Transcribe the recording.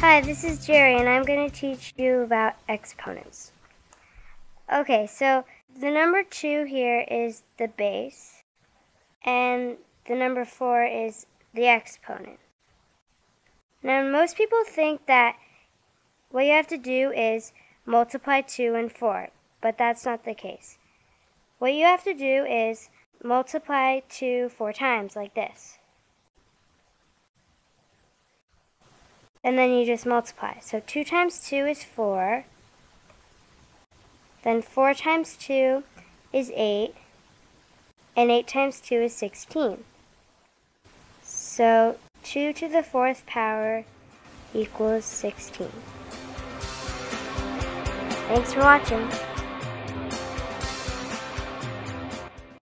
Hi, this is Jerry, and I'm going to teach you about exponents. Okay, so the number 2 here is the base, and the number 4 is the exponent. Now, most people think that what you have to do is multiply 2 and 4, but that's not the case. What you have to do is multiply 2 four times, like this. And then you just multiply. So 2 times 2 is 4. Then 4 times 2 is 8. And 8 times 2 is 16. So 2 to the fourth power equals 16. Thanks for watching.